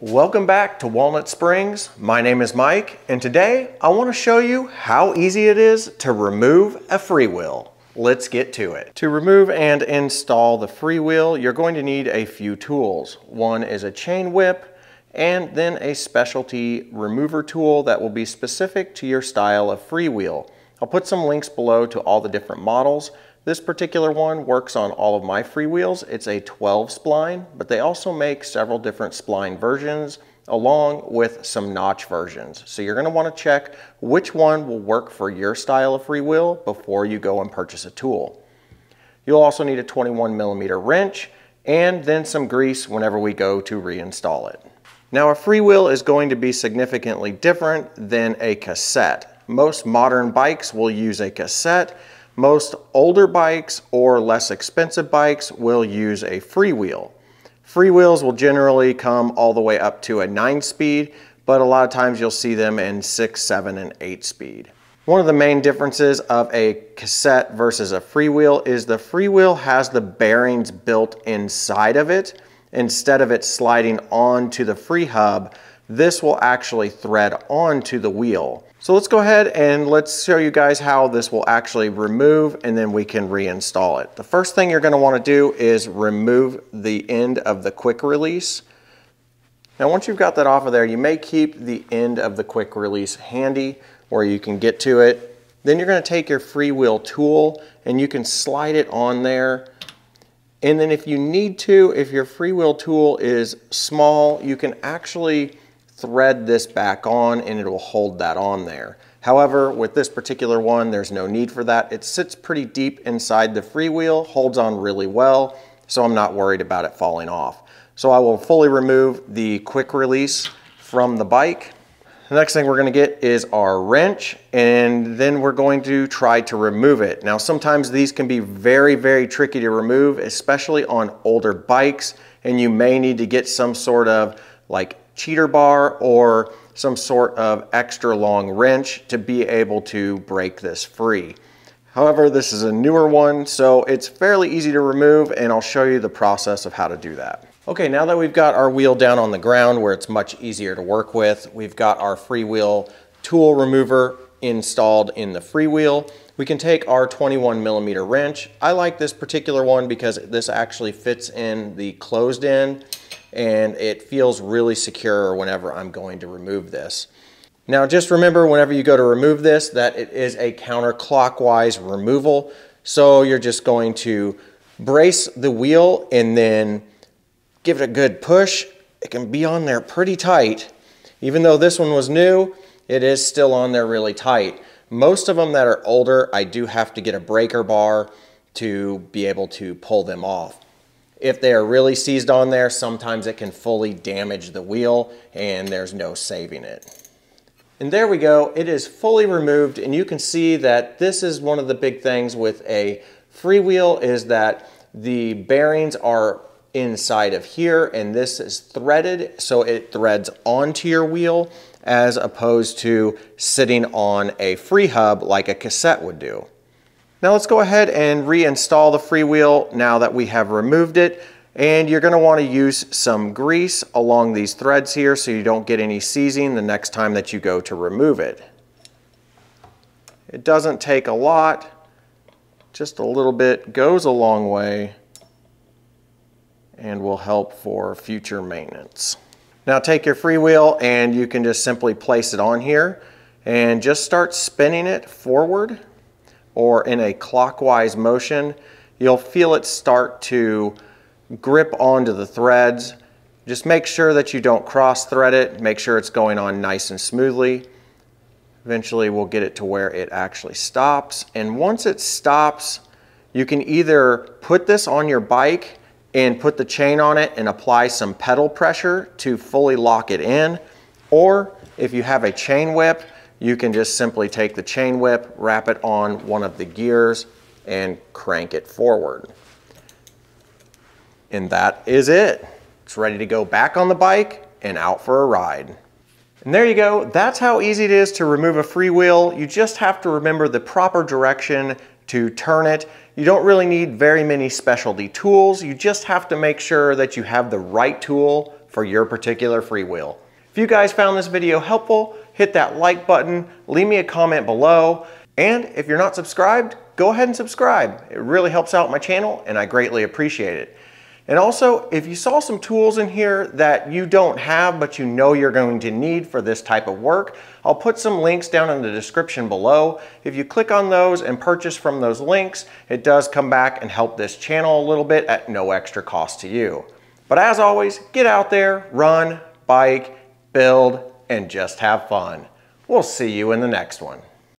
Welcome back to Walnut Springs. My name is Mike, and today I want to show you how easy it is to remove a freewheel. Let's get to it. To remove and install the freewheel, you're going to need a few tools. One is a chain whip, and then a specialty remover tool that will be specific to your style of freewheel. I'll put some links below to all the different models. This particular one works on all of my freewheels. It's a 12 spline, but they also make several different spline versions along with some notch versions. So you're gonna to want to check which one will work for your style of freewheel before you go and purchase a tool. You'll also need a 21 millimeter wrench and then some grease whenever we go to reinstall it. Now a freewheel is going to be significantly different than a cassette. Most modern bikes will use a cassette most older bikes or less expensive bikes will use a freewheel. Freewheels will generally come all the way up to a nine speed, but a lot of times you'll see them in six, seven, and eight speed. One of the main differences of a cassette versus a freewheel is the freewheel has the bearings built inside of it. Instead of it sliding onto the free hub, this will actually thread onto the wheel. So let's go ahead and let's show you guys how this will actually remove and then we can reinstall it. The first thing you're gonna wanna do is remove the end of the quick release. Now once you've got that off of there, you may keep the end of the quick release handy where you can get to it. Then you're gonna take your freewheel tool and you can slide it on there. And then if you need to, if your freewheel tool is small, you can actually thread this back on and it will hold that on there. However, with this particular one, there's no need for that. It sits pretty deep inside the freewheel, holds on really well, so I'm not worried about it falling off. So I will fully remove the quick release from the bike. The next thing we're gonna get is our wrench, and then we're going to try to remove it. Now, sometimes these can be very, very tricky to remove, especially on older bikes, and you may need to get some sort of like cheater bar or some sort of extra long wrench to be able to break this free. However, this is a newer one, so it's fairly easy to remove and I'll show you the process of how to do that. Okay, now that we've got our wheel down on the ground where it's much easier to work with, we've got our freewheel tool remover installed in the freewheel. We can take our 21 millimeter wrench. I like this particular one because this actually fits in the closed end and it feels really secure whenever I'm going to remove this. Now just remember whenever you go to remove this that it is a counterclockwise removal. So you're just going to brace the wheel and then give it a good push. It can be on there pretty tight. Even though this one was new, it is still on there really tight. Most of them that are older, I do have to get a breaker bar to be able to pull them off. If they are really seized on there, sometimes it can fully damage the wheel and there's no saving it. And there we go, it is fully removed and you can see that this is one of the big things with a freewheel is that the bearings are inside of here and this is threaded so it threads onto your wheel as opposed to sitting on a free hub like a cassette would do. Now let's go ahead and reinstall the freewheel now that we have removed it. And you're gonna wanna use some grease along these threads here so you don't get any seizing the next time that you go to remove it. It doesn't take a lot, just a little bit goes a long way and will help for future maintenance. Now take your freewheel and you can just simply place it on here and just start spinning it forward or in a clockwise motion, you'll feel it start to grip onto the threads. Just make sure that you don't cross thread it. Make sure it's going on nice and smoothly. Eventually we'll get it to where it actually stops. And once it stops, you can either put this on your bike and put the chain on it and apply some pedal pressure to fully lock it in. Or if you have a chain whip, you can just simply take the chain whip, wrap it on one of the gears, and crank it forward. And that is it. It's ready to go back on the bike and out for a ride. And there you go. That's how easy it is to remove a freewheel. You just have to remember the proper direction to turn it. You don't really need very many specialty tools. You just have to make sure that you have the right tool for your particular freewheel. If you guys found this video helpful, hit that like button, leave me a comment below, and if you're not subscribed, go ahead and subscribe. It really helps out my channel and I greatly appreciate it. And also, if you saw some tools in here that you don't have but you know you're going to need for this type of work, I'll put some links down in the description below. If you click on those and purchase from those links, it does come back and help this channel a little bit at no extra cost to you. But as always, get out there, run, bike, build, and just have fun. We'll see you in the next one.